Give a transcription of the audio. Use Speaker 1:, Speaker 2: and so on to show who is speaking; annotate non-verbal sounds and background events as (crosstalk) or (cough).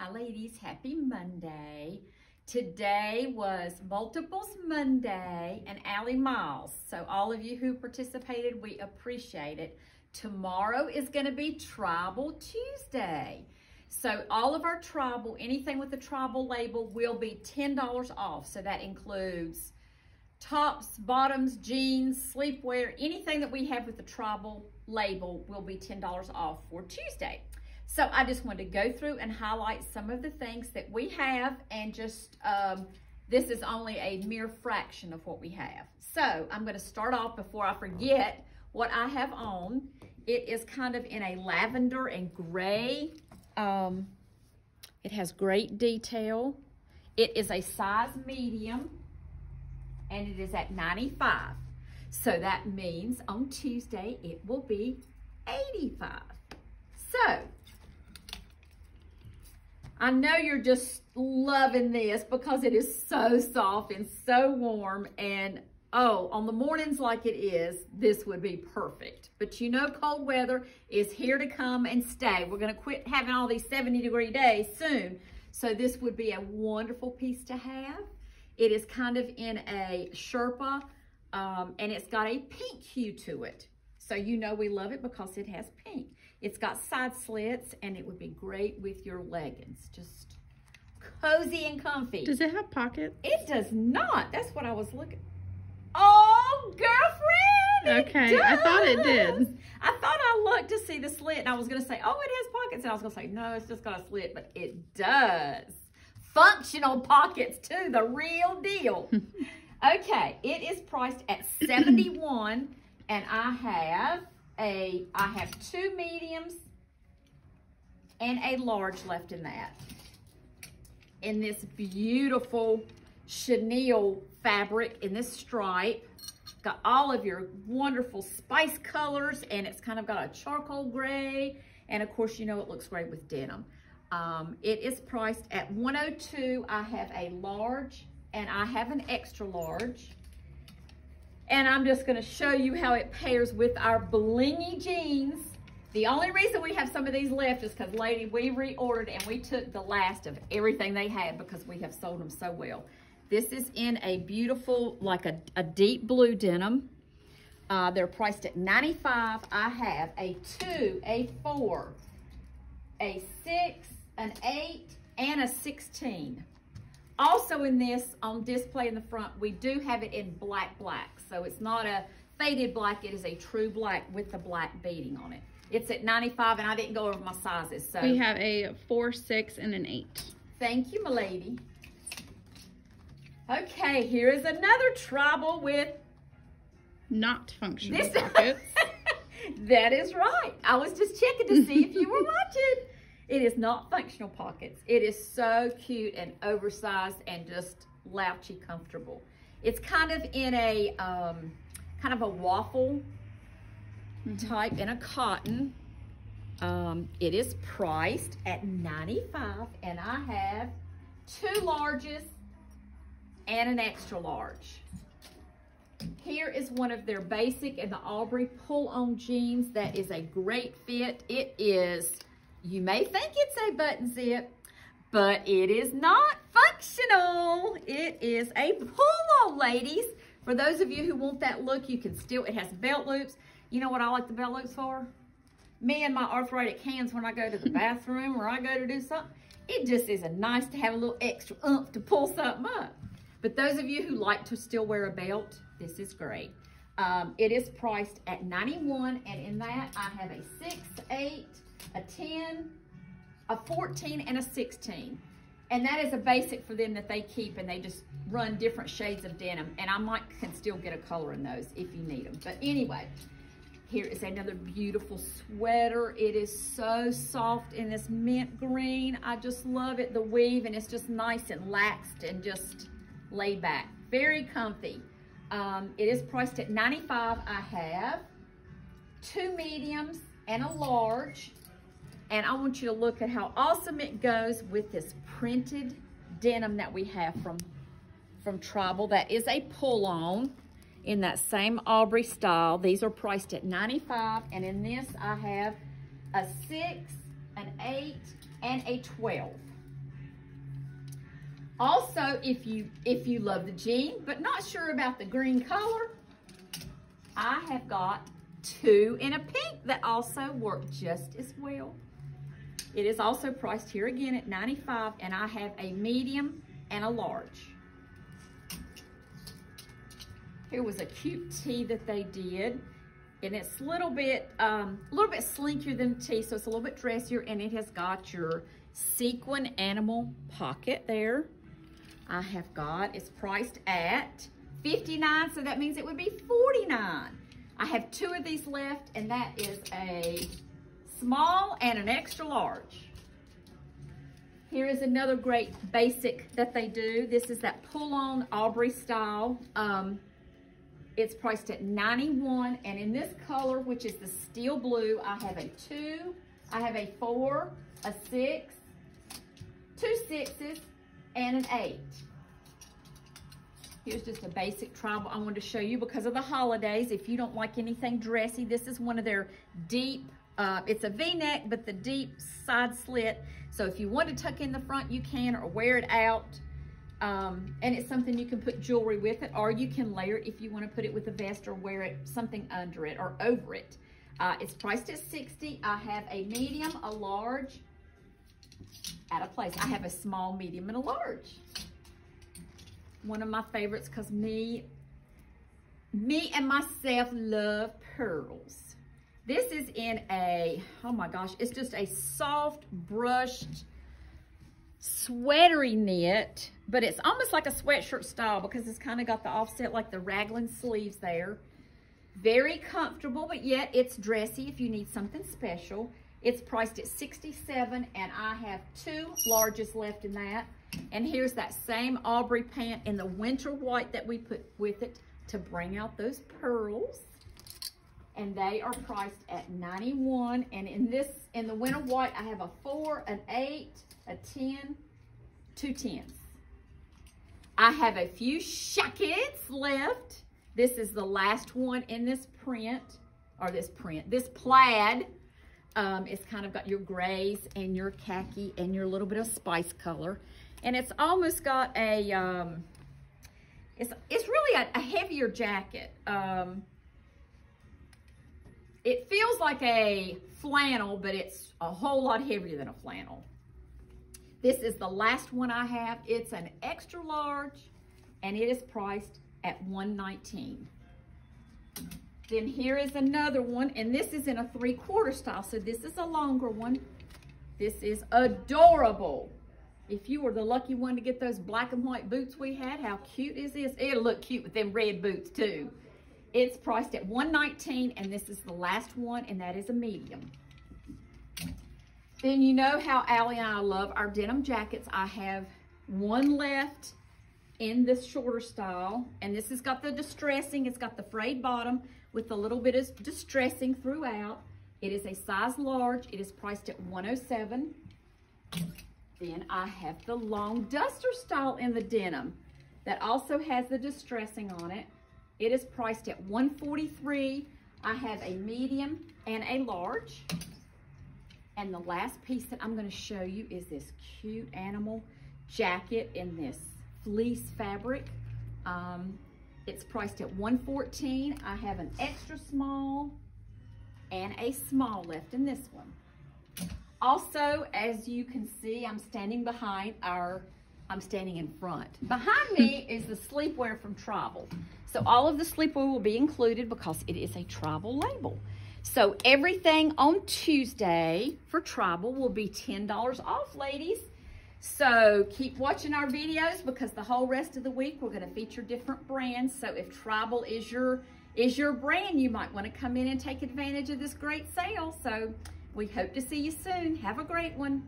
Speaker 1: Hi ladies, happy Monday. Today was Multiples Monday and Allie Miles. So all of you who participated, we appreciate it. Tomorrow is gonna be Tribal Tuesday. So all of our tribal, anything with the tribal label will be $10 off. So that includes tops, bottoms, jeans, sleepwear, anything that we have with the tribal label will be $10 off for Tuesday. So I just wanted to go through and highlight some of the things that we have and just, um, this is only a mere fraction of what we have. So I'm gonna start off before I forget what I have on. It is kind of in a lavender and gray. Um, it has great detail. It is a size medium and it is at 95. So that means on Tuesday it will be 85. So I know you're just loving this because it is so soft and so warm and oh, on the mornings like it is, this would be perfect. But you know cold weather is here to come and stay. We're gonna quit having all these 70 degree days soon. So this would be a wonderful piece to have. It is kind of in a Sherpa um, and it's got a pink hue to it. So you know we love it because it has pink. It's got side slits and it would be great with your leggings. Just cozy and comfy.
Speaker 2: Does it have pockets?
Speaker 1: It does not. That's what I was looking. Oh, girlfriend!
Speaker 2: Okay, I thought it did.
Speaker 1: I thought I looked to see the slit and I was going to say, oh, it has pockets. And I was going to say, no, it's just got a slit, but it does. Functional pockets too, the real deal. (laughs) okay, it is priced at 71 and I have a, I have two mediums and a large left in that. In this beautiful chenille fabric in this stripe. Got all of your wonderful spice colors and it's kind of got a charcoal gray. And of course, you know it looks great with denim. Um, it is priced at 102. I have a large and I have an extra large. And I'm just gonna show you how it pairs with our blingy jeans. The only reason we have some of these left is because, lady, we reordered and we took the last of everything they had because we have sold them so well. This is in a beautiful, like a, a deep blue denim. Uh, they're priced at 95 I have a 2, a 4, a 6, an 8, and a 16. Also in this, on display in the front, we do have it in black black. So it's not a faded black, it is a true black with the black beading on it. It's at 95 and I didn't go over my sizes. So
Speaker 2: We have a 4, 6, and an 8.
Speaker 1: Thank you, my lady. Okay, here is another tribal with
Speaker 2: not functional
Speaker 1: this
Speaker 2: pockets. (laughs)
Speaker 1: that is right. I was just checking to see if you were (laughs) watching. It is not functional pockets. It is so cute and oversized and just louchy comfortable. It's kind of in a, um, kind of a waffle mm -hmm. type in a cotton. Um, it is priced at 95 and I have two larges and an extra large. Here is one of their basic in the Aubrey pull-on jeans that is a great fit. It is you may think it's a button zip, but it is not functional. It is a pull-on, ladies. For those of you who want that look, you can still, it has belt loops. You know what I like the belt loops for? Me and my arthritic hands when I go to the bathroom or I go to do something, it just is a nice to have a little extra oomph to pull something up. But those of you who like to still wear a belt, this is great. Um, it is priced at 91 and in that I have a 6, 8, a 10, a 14, and a 16. And that is a basic for them that they keep and they just run different shades of denim. And I might can still get a color in those if you need them. But anyway, here is another beautiful sweater. It is so soft in this mint green. I just love it, the weave, and it's just nice and laxed and just laid back. Very comfy. Um, it is priced at 95 I have two mediums and a large. And I want you to look at how awesome it goes with this printed denim that we have from, from Tribal. That is a pull-on in that same Aubrey style. These are priced at 95 and in this I have a 6, an 8, and a 12. Also, if you if you love the jean, but not sure about the green color, I have got two in a pink that also work just as well. It is also priced here again at 95 and I have a medium and a large. Here was a cute tee that they did. And it's a little bit, um, a little bit slinkier than tee, so it's a little bit dressier, and it has got your sequin animal pocket there. I have got, it's priced at 59, so that means it would be 49. I have two of these left, and that is a small and an extra large. Here is another great basic that they do. This is that pull-on Aubrey style. Um, it's priced at 91 and in this color, which is the steel blue, I have a two, I have a four, a six, two sixes, and an eight. Here's just a basic tribal I wanted to show you because of the holidays. If you don't like anything dressy, this is one of their deep, uh, it's a V-neck, but the deep side slit. So if you want to tuck in the front, you can, or wear it out. Um, and it's something you can put jewelry with it, or you can layer it if you want to put it with a vest or wear it something under it or over it. Uh, it's priced at 60. I have a medium, a large, out of place. I have a small, medium, and a large. One of my favorites because me, me and myself love pearls. This is in a, oh my gosh, it's just a soft brushed sweatery knit, but it's almost like a sweatshirt style because it's kind of got the offset like the raglan sleeves there. Very comfortable, but yet it's dressy if you need something special. It's priced at 67 and I have two larges left in that. And here's that same Aubrey pant in the winter white that we put with it to bring out those pearls. And they are priced at 91. And in this, in the winter white, I have a four, an eight, a 10, two tens. I have a few shackets left. This is the last one in this print, or this print, this plaid. Um, it's kind of got your grays and your khaki and your little bit of spice color. And it's almost got a, um, it's, it's really a, a heavier jacket. Um, it feels like a flannel, but it's a whole lot heavier than a flannel. This is the last one I have. It's an extra large and it is priced at 119 Then here is another one and this is in a three quarter style. So this is a longer one. This is adorable. If you were the lucky one to get those black and white boots we had, how cute is this? It'll look cute with them red boots too. It's priced at 119 and this is the last one and that is a medium. Then you know how Allie and I love our denim jackets. I have one left in this shorter style. And this has got the distressing. It's got the frayed bottom with a little bit of distressing throughout. It is a size large. It is priced at 107 Then I have the long duster style in the denim that also has the distressing on it. It is priced at 143 I have a medium and a large. And the last piece that I'm gonna show you is this cute animal jacket in this fleece fabric. Um, it's priced at 114 I have an extra small and a small left in this one. Also, as you can see, I'm standing behind our, I'm standing in front. Behind me (laughs) is the sleepwear from Tribal. So all of the sleepwear will be included because it is a Tribal label. So everything on Tuesday for Tribal will be $10 off, ladies. So keep watching our videos because the whole rest of the week we're going to feature different brands. So if Tribal is your is your brand, you might want to come in and take advantage of this great sale. So we hope to see you soon. Have a great one.